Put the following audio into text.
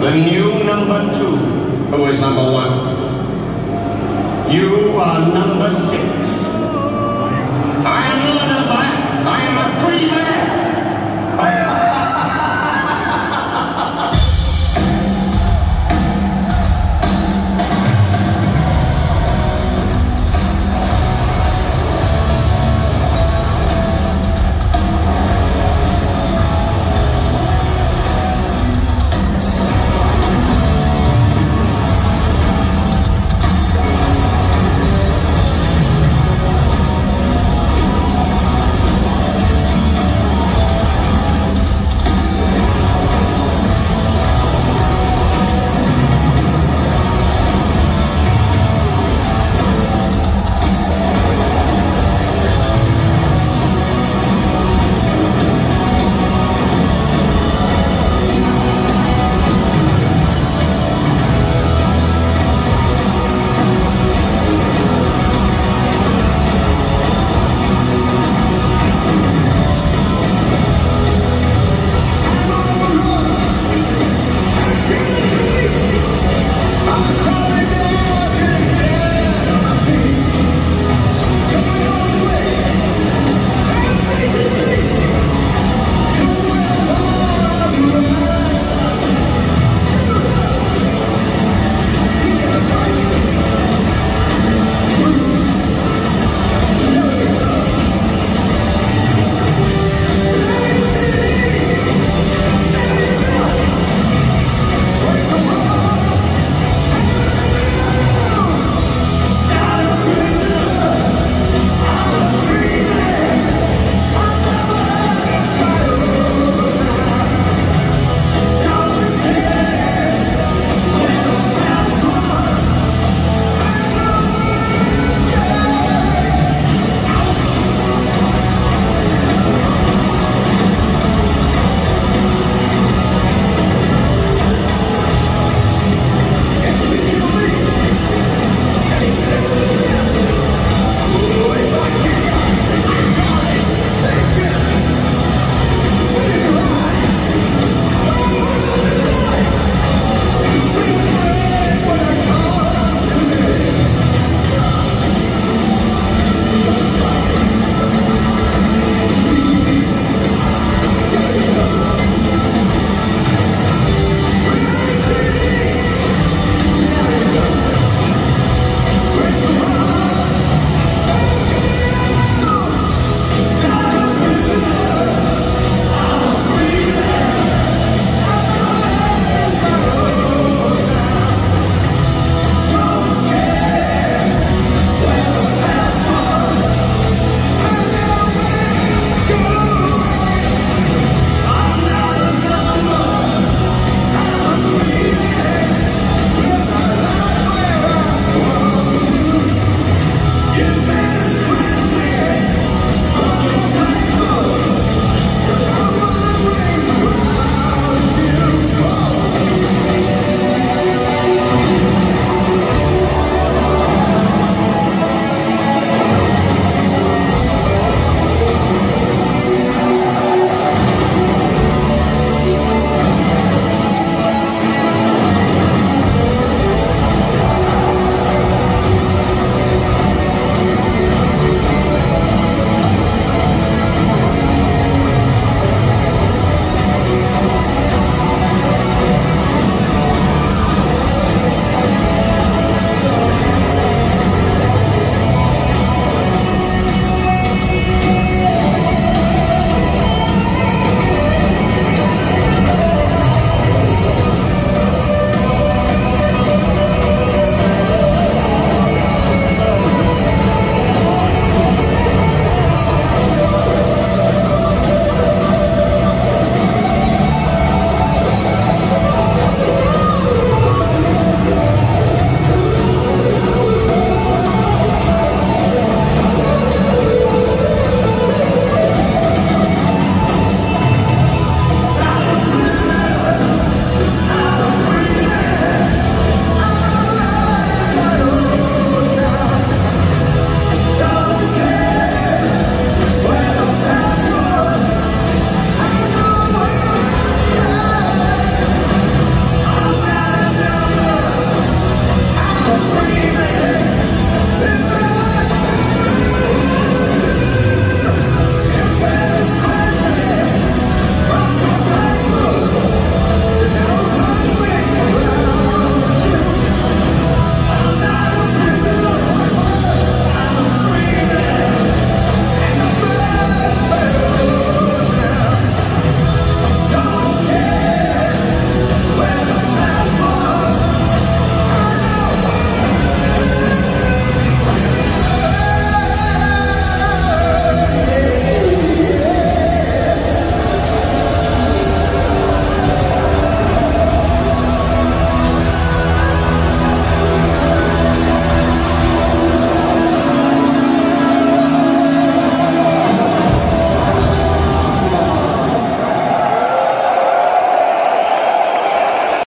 the new number two. Oh, Who is number one? You are number six.